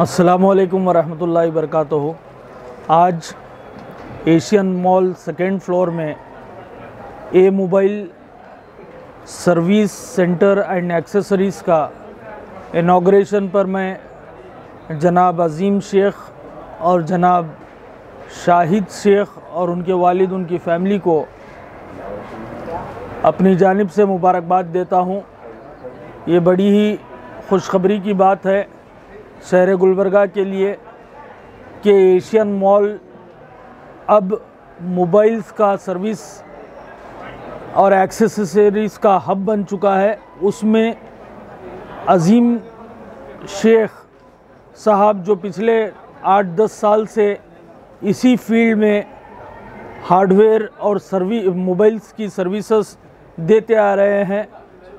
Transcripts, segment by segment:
असलकम वरहमल वरक आज एशियन मॉल सेकेंड फ्लोर में a mobile service centre and accessories का इनाग्रेशन पर मैं जनाब अज़ीम शेख और जनाब शाहिद शेख और उनके वालिद, उनकी फ़ैमिली को अपनी जानब से मुबारकबाद देता हूँ। ये बड़ी ही खुशखबरी की बात है शहर गुलबर्गा के लिए कि एशियन मॉल अब मोबाइल्स का सर्विस और एक्सेसरीज़ का हब बन चुका है। उसमें अज़ीम शेख साहब जो पिछले आठ दस साल से इसी फ़ील्ड में हार्डवेयर और सर्वी, मोबाइल्स की सर्विसेज़ देते आ रहे हैं।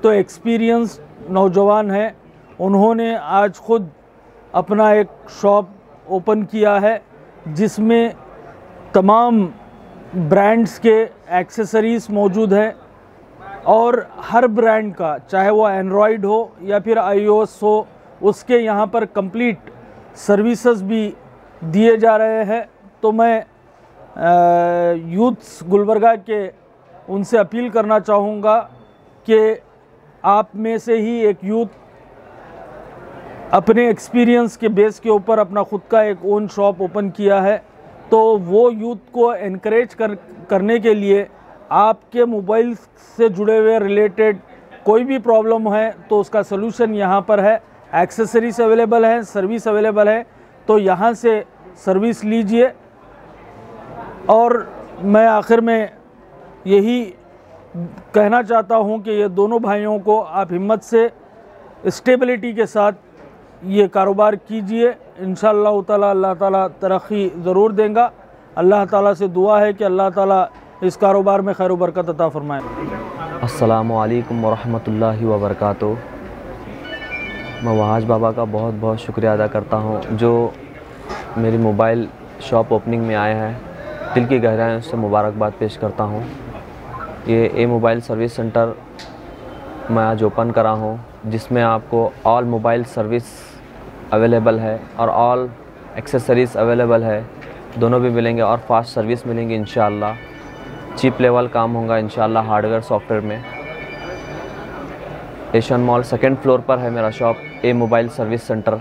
तो एक्सपीरियंस नौजवान हैं। उन्होंने आज ख़ुद अपना एक शॉप ओपन किया है, जिसमें तमाम ब्रांड्स के एक्सेसरीज़ मौजूद हैं और हर ब्रांड का, चाहे वो एंड्रॉयड हो या फिर आईओएस हो, उसके यहाँ पर कंप्लीट सर्विसेज़ भी दिए जा रहे हैं। तो मैं यूथ्स गुलबर्गा के उनसे अपील करना चाहूँगा कि आप में से ही एक यूथ अपने एक्सपीरियंस के बेस के ऊपर अपना ख़ुद का एक ओन शॉप ओपन किया है तो वो यूथ को इनक्रेज कर, करने के लिए आपके मोबाइल से जुड़े हुए रिलेटेड कोई भी प्रॉब्लम है तो उसका सलूशन यहाँ पर है। एक्सेसरीज अवेलेबल है सर्विस अवेलेबल है तो यहाँ से सर्विस लीजिए। और मैं आखिर में यही कहना चाहता हूँ कि ये दोनों भाइयों को आप हिम्मत से स्टेबिलिटी के साथ ये कारोबार कीजिए। इन ताला, अल्लाह ताला तरक्की ज़रूर देगा। अल्लाह ताला से दुआ है कि अल्लाह ताला इस कारोबार में खैर बरकत अता फ़रमाए। असलकम वरहमल वबरक मैं वहाज बाबा का बहुत बहुत शुक्रिया अदा करता हूँ, जो मेरी मोबाइल शॉप ओपनिंग में आए हैं। दिल की गहराइयों से मुबारकबाद पेश करता हूँ। ये ए मोबाइल सर्विस सेंटर मैं आज ओपन करा हूँ, जिसमें आपको ऑल मोबाइल सर्विस अवेलेबल है और ऑल एक्सेसरीज़ अवेलेबल है। दोनों भी मिलेंगे और फास्ट सर्विस मिलेंगी इन चीप लेवल काम होगा इन हार्डवेयर सॉफ्टवेयर में। एशियन मॉल सेकेंड फ्लोर पर है मेरा shop a mobile service centre